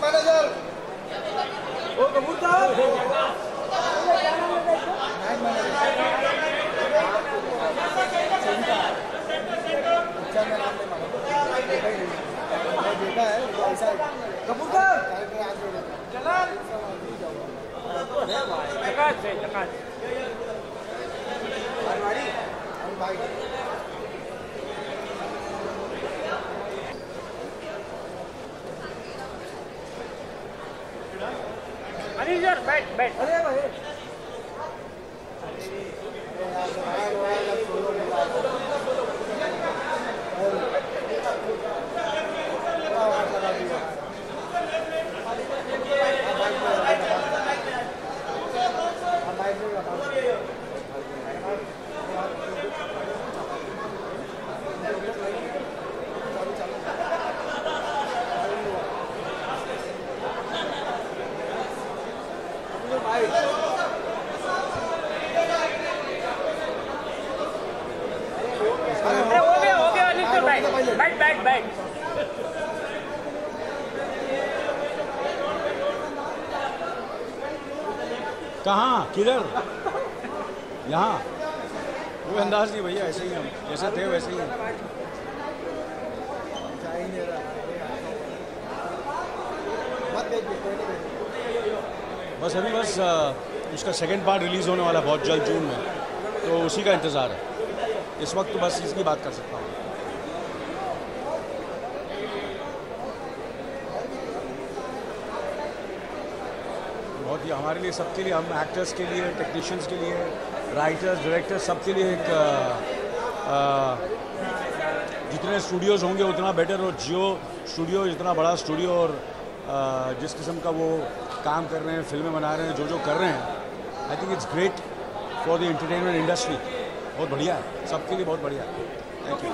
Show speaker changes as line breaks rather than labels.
Manager
ओ कपूर साहब
अच्छा मैं नाम नहीं मालूम देखा है ऐसा
कपूर साहब
कैरेक्टर आज भी देखा
चला चकाच चकाच
मारवाड़ी हम भाई
अनिल सर बैठ बैठ अरे। भाई अरे हो
कहाँ? किधर? यहाँ। वो अंदाज नहीं भैया, ऐसे ही हम, जैसे थे वैसे ही हैं।
मत
बस अभी बस उसका सेकंड पार्ट रिलीज़ होने वाला बहुत जल्द जून में। तो उसी का इंतज़ार है। इस वक्त तो बस इसकी बात कर सकता हूँ। बहुत ही हमारे लिए सबके लिए हम एक्टर्स के लिए टेक्नीशियंस के लिए राइटर्स डायरेक्टर्स सबके लिए एक अ, जितने स्टूडियोज़ होंगे उतना बेटर और जियो स्टूडियो इतना बड़ा स्टूडियो और जिस किस्म का वो काम कर रहे हैं, फ़िल्में बना रहे हैं जो जो कर रहे हैं I think it's great for the entertainment industry बहुत बढ़िया है। सबके लिए बहुत बढ़िया है। Thank you